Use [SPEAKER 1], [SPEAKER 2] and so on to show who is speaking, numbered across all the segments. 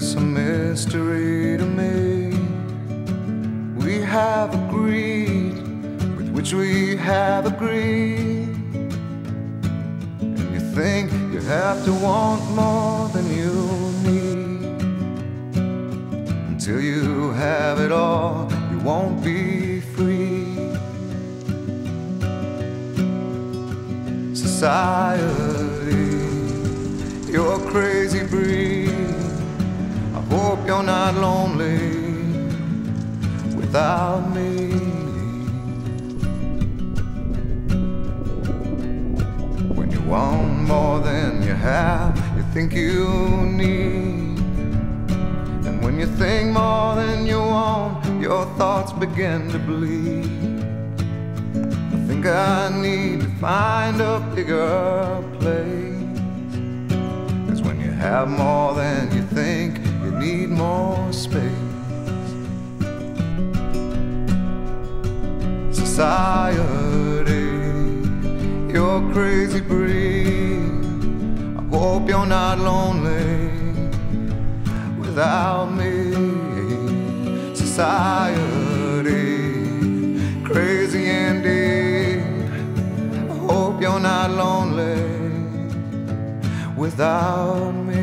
[SPEAKER 1] mystery to me. We have agreed with which we have agreed. And you think you have to want more than you need. Until you have it all, you won't be free. Society, not lonely without me. When you want more than you have, you think you need. And when you think more than you want, your thoughts begin to bleed. I think I need to find a bigger place. Cause when you have more than you need more space. Society, you're crazy breed. I hope you're not lonely without me. Society, crazy indeed. I hope you're not lonely without me.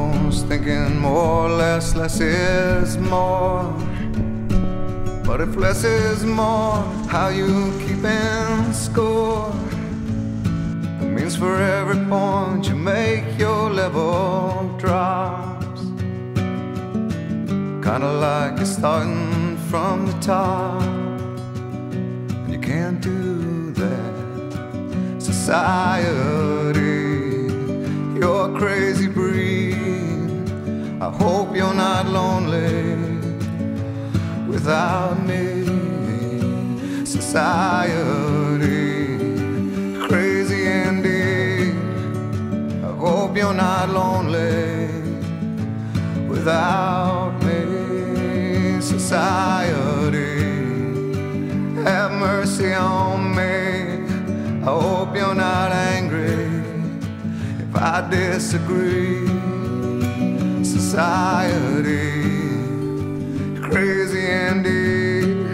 [SPEAKER 1] Those thinking more, less, less is more. But if less is more, how you keep keeping score? It means for every point you make, your level drops. Kinda like you're starting from the top. And you can't do that. Society I hope you're not lonely without me. Society, crazy indeed. I hope you're not lonely without me. Society, have mercy on me. I hope you're not angry if I disagree. Society, crazy indeed.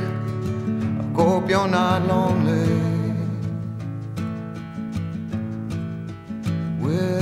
[SPEAKER 1] I hope you're not lonely without.